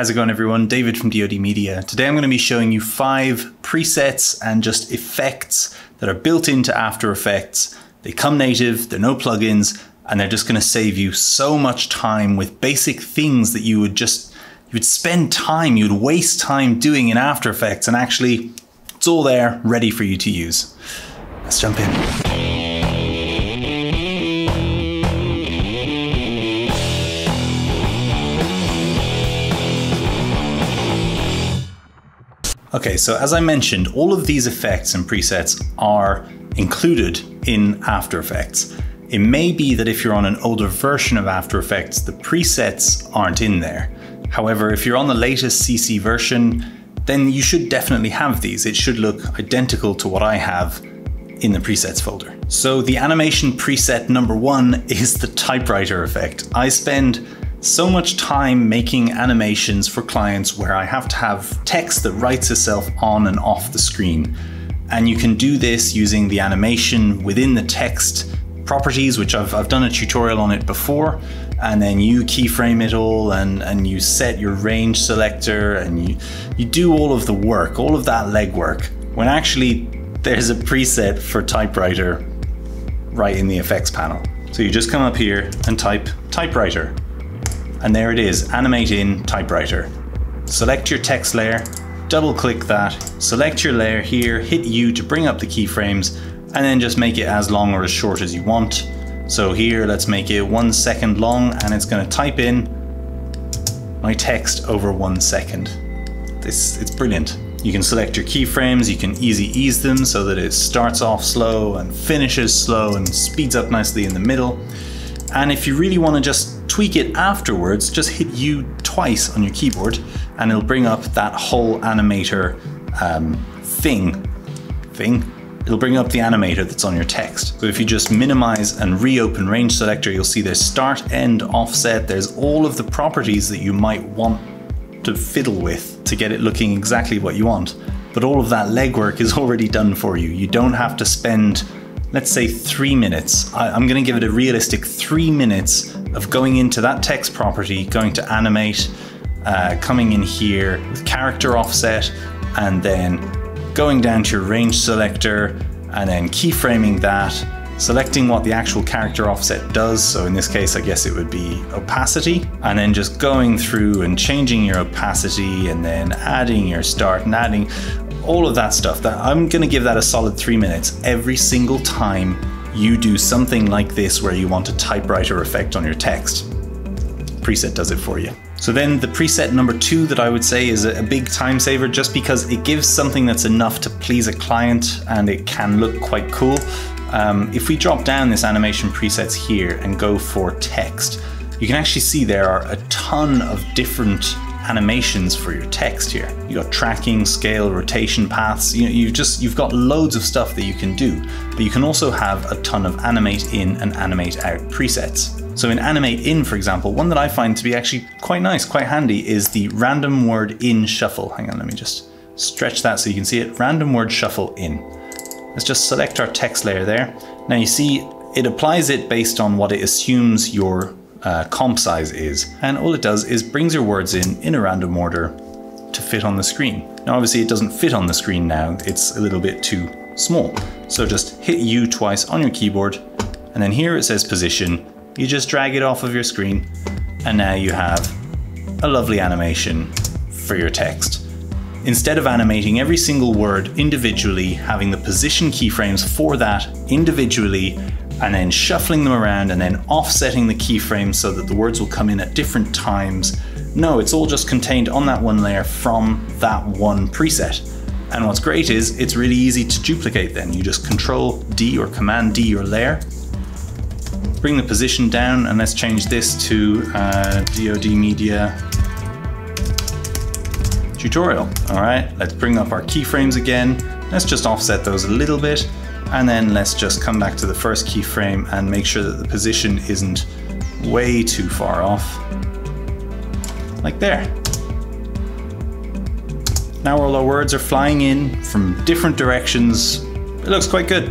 How's it going everyone? David from DoD Media. Today I'm going to be showing you five presets and just effects that are built into After Effects. They come native, they're no plugins, and they're just going to save you so much time with basic things that you would just, you would spend time, you would waste time doing in After Effects, and actually it's all there ready for you to use. Let's jump in. Okay, so as I mentioned, all of these effects and presets are included in After Effects. It may be that if you're on an older version of After Effects, the presets aren't in there. However, if you're on the latest CC version, then you should definitely have these. It should look identical to what I have in the presets folder. So the animation preset number one is the typewriter effect. I spend so much time making animations for clients where I have to have text that writes itself on and off the screen. And you can do this using the animation within the text properties, which I've, I've done a tutorial on it before. And then you keyframe it all and, and you set your range selector and you, you do all of the work, all of that legwork, when actually there's a preset for typewriter right in the effects panel. So you just come up here and type typewriter and there it is, animate in typewriter. Select your text layer, double click that, select your layer here, hit U to bring up the keyframes, and then just make it as long or as short as you want. So here, let's make it one second long, and it's gonna type in my text over one second. This, it's brilliant. You can select your keyframes, you can easy ease them so that it starts off slow and finishes slow and speeds up nicely in the middle. And if you really want to just tweak it afterwards, just hit U twice on your keyboard and it'll bring up that whole animator um, thing. Thing? It'll bring up the animator that's on your text. So if you just minimize and reopen range selector, you'll see there's start, end, offset. There's all of the properties that you might want to fiddle with to get it looking exactly what you want. But all of that legwork is already done for you. You don't have to spend let's say three minutes. I, am going to give it a realistic three minutes of going into that text property, going to animate, uh, coming in here with character offset, and then going down to your range selector, and then keyframing that, selecting what the actual character offset does. So in this case, I guess it would be opacity, and then just going through and changing your opacity, and then adding your start and adding all of that stuff. That I'm going to give that a solid three minutes every single time you do something like this where you want a typewriter effect on your text. Preset does it for you. So then the preset number two that I would say is a big time saver just because it gives something that's enough to please a client and it can look quite cool. Um, if we drop down this animation presets here and go for text, you can actually see there are a ton of different animations for your text here. You got tracking, scale, rotation paths. You know, you've just you've got loads of stuff that you can do, but you can also have a ton of animate in and animate out presets. So in animate in, for example, one that I find to be actually quite nice, quite handy, is the random word in shuffle. Hang on, let me just stretch that so you can see it. Random word shuffle in. Let's just select our text layer there. Now you see it applies it based on what it assumes your uh, comp size is. And all it does is brings your words in in a random order to fit on the screen. Now obviously it doesn't fit on the screen now, it's a little bit too small. So just hit U twice on your keyboard and then here it says position. You just drag it off of your screen and now you have a lovely animation for your text. Instead of animating every single word individually, having the position keyframes for that individually and then shuffling them around and then offsetting the keyframes so that the words will come in at different times. No, it's all just contained on that one layer from that one preset. And what's great is it's really easy to duplicate then. You just control D or command D your layer, bring the position down and let's change this to uh, DoD Media tutorial. All right, let's bring up our keyframes again. Let's just offset those a little bit and then let's just come back to the first keyframe and make sure that the position isn't way too far off. Like there. Now all our words are flying in from different directions. It looks quite good.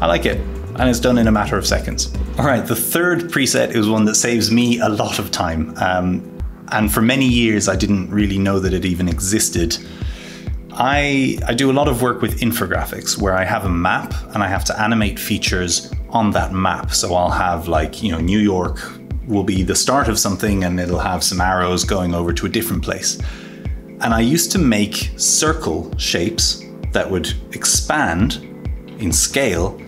I like it. And it's done in a matter of seconds. All right, the third preset is one that saves me a lot of time. Um, And for many years, I didn't really know that it even existed. I, I do a lot of work with infographics where I have a map and I have to animate features on that map. So I'll have like, you know, New York will be the start of something and it'll have some arrows going over to a different place. And I used to make circle shapes that would expand in scale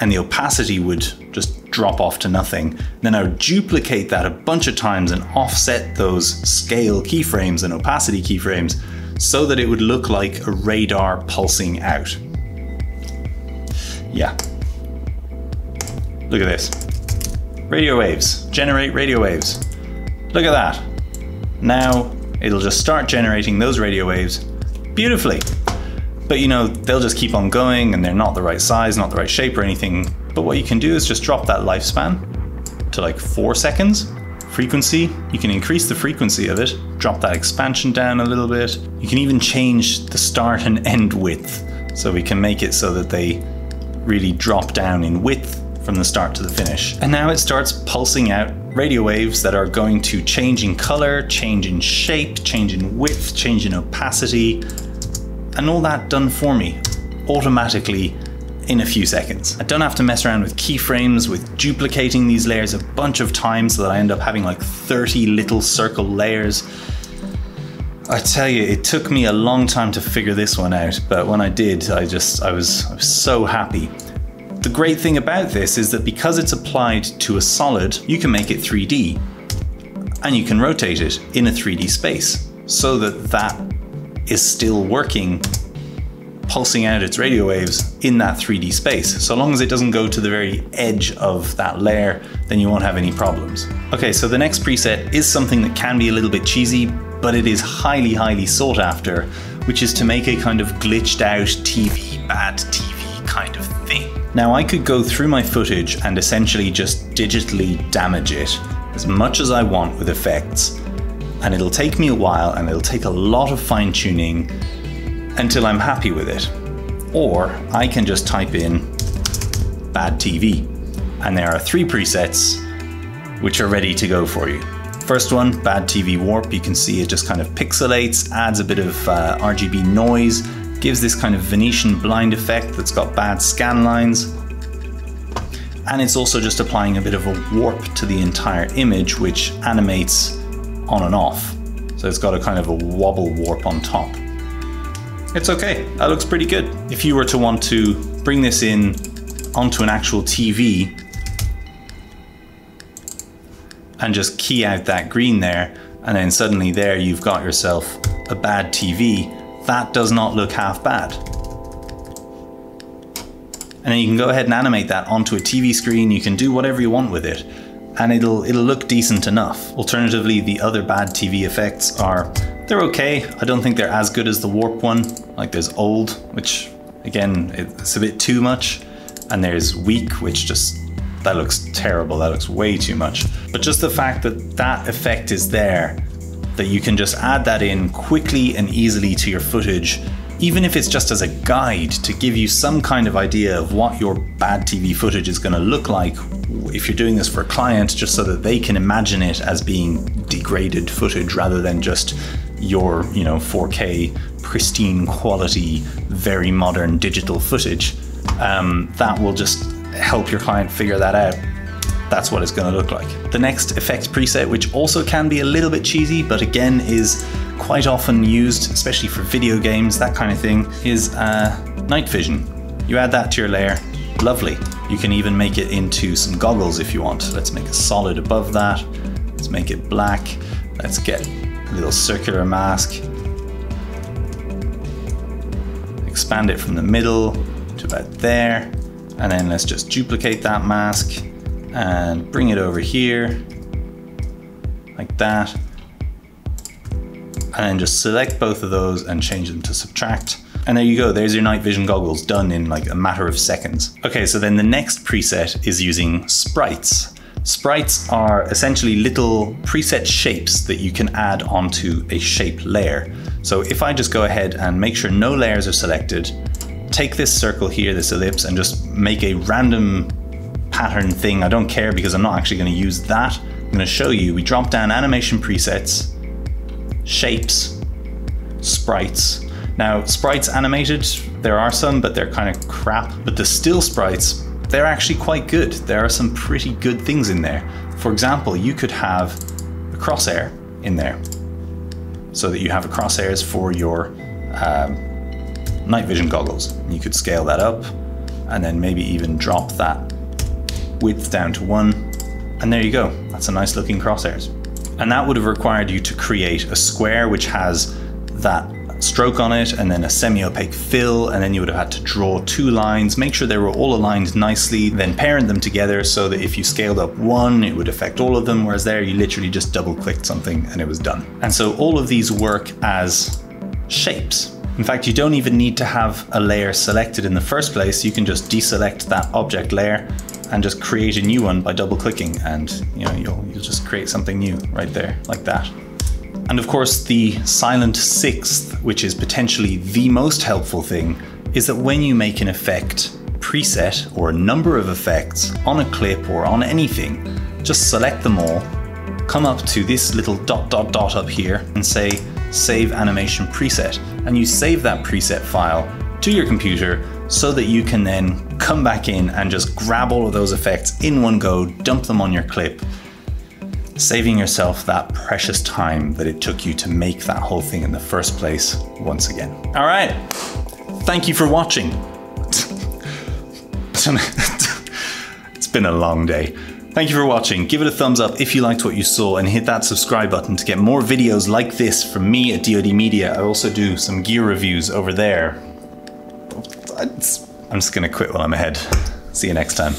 and the opacity would just drop off to nothing. Then I would duplicate that a bunch of times and offset those scale keyframes and opacity keyframes so that it would look like a radar pulsing out. Yeah. Look at this. Radio waves. Generate radio waves. Look at that. Now it'll just start generating those radio waves beautifully. But you know, they'll just keep on going and they're not the right size, not the right shape or anything. But what you can do is just drop that lifespan to like four seconds. Frequency, you can increase the frequency of it, drop that expansion down a little bit. You can even change the start and end width. So we can make it so that they really drop down in width from the start to the finish. And now it starts pulsing out radio waves that are going to change in color, change in shape, change in width, change in opacity, and all that done for me automatically in a few seconds. I don't have to mess around with keyframes, with duplicating these layers a bunch of times so that I end up having like 30 little circle layers. I tell you, it took me a long time to figure this one out, but when I did, I just, I was, I was so happy. The great thing about this is that because it's applied to a solid, you can make it 3D and you can rotate it in a 3D space so that that is still working, pulsing out its radio waves in that 3D space. So long as it doesn't go to the very edge of that layer, then you won't have any problems. Okay, so the next preset is something that can be a little bit cheesy, but it is highly, highly sought after, which is to make a kind of glitched out TV, bad TV kind of thing. Now I could go through my footage and essentially just digitally damage it as much as I want with effects and it'll take me a while and it'll take a lot of fine tuning until I'm happy with it. Or I can just type in bad TV and there are three presets which are ready to go for you. First one, bad TV warp, you can see it just kind of pixelates, adds a bit of uh, RGB noise, gives this kind of Venetian blind effect that's got bad scan lines. And it's also just applying a bit of a warp to the entire image, which animates on and off. So it's got a kind of a wobble warp on top. It's okay, that looks pretty good. If you were to want to bring this in onto an actual TV and just key out that green there, and then suddenly there you've got yourself a bad TV, that does not look half bad. And then you can go ahead and animate that onto a TV screen, you can do whatever you want with it and it'll it'll look decent enough. Alternatively, the other bad TV effects are they're okay. I don't think they're as good as the warp one. Like there's old, which again it's a bit too much, and there's weak, which just that looks terrible. That looks way too much. But just the fact that that effect is there, that you can just add that in quickly and easily to your footage even if it's just as a guide to give you some kind of idea of what your bad TV footage is going to look like if you're doing this for a client, just so that they can imagine it as being degraded footage rather than just your, you know, 4K pristine quality, very modern digital footage. Um, that will just help your client figure that out that's what it's going to look like. The next effect preset, which also can be a little bit cheesy, but again is quite often used, especially for video games, that kind of thing, is uh, night vision. You add that to your layer, lovely. You can even make it into some goggles if you want. Let's make a solid above that. Let's make it black. Let's get little circular mask. Expand it from the middle to about there. And then let's just duplicate that mask and bring it over here like that and then just select both of those and change them to subtract and there you go, there's your night vision goggles done in like a matter of seconds. Okay, so then the next preset is using sprites. Sprites are essentially little preset shapes that you can add onto a shape layer. So if I just go ahead and make sure no layers are selected, take this circle here, this ellipse, and just make a random pattern thing. I don't care because I'm not actually going to use that. I'm going to show you, we drop down animation presets, shapes, sprites. Now, sprites animated, there are some, but they're kind of crap. But the still sprites, they're actually quite good. There are some pretty good things in there. For example, you could have a crosshair in there so that you have a crosshairs for your um, night vision goggles. You could scale that up and then maybe even drop that width down to one. And there you go. That's a nice looking crosshairs. And that would have required you to create a square which has that stroke on it and then a semi-opaque fill and then you would have had to draw two lines make sure they were all aligned nicely then parent them together so that if you scaled up one it would affect all of them whereas there you literally just double clicked something and it was done and so all of these work as shapes in fact, you don't even need to have a layer selected in the first place. You can just deselect that object layer and just create a new one by double clicking and you know you'll, you'll just create something new right there like that. And of course the silent sixth, which is potentially the most helpful thing, is that when you make an effect preset or a number of effects on a clip or on anything, just select them all, come up to this little dot dot dot up here and say save animation preset. And you save that preset file to your computer so that you can then come back in and just grab all of those effects in one go, dump them on your clip, saving yourself that precious time that it took you to make that whole thing in the first place once again. All right, thank you for watching. it's been a long day. Thank you for watching. Give it a thumbs up if you liked what you saw and hit that subscribe button to get more videos like this from me at DoD Media. I also do some gear reviews over there. I'm just gonna quit while I'm ahead. See you next time.